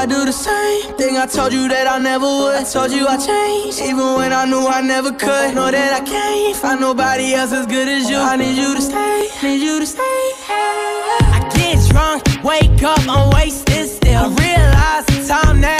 I do the same thing I told you that I never would. I told you I changed, even when I knew I never could. Know that I can't find nobody else as good as you. I need you to stay, need you to stay. I get drunk, wake up, I'm wasted still. I realize the time that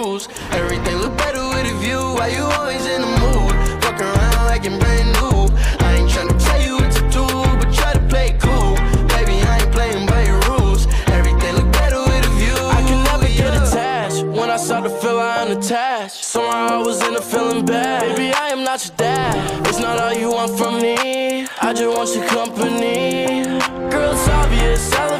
Rules. Everything look better with a view. Why you always in the mood? Fuck around like I'm brand new. I ain't tryna tell you what to do, but try to play cool. Baby, I ain't playing by your rules. Everything look better with a view. I can never get attached. When I start to feel I unattached, somehow I was in a feeling bad. Baby, I am not your dad. It's not all you want from me. I just want your company. Girl, it's obvious, elephant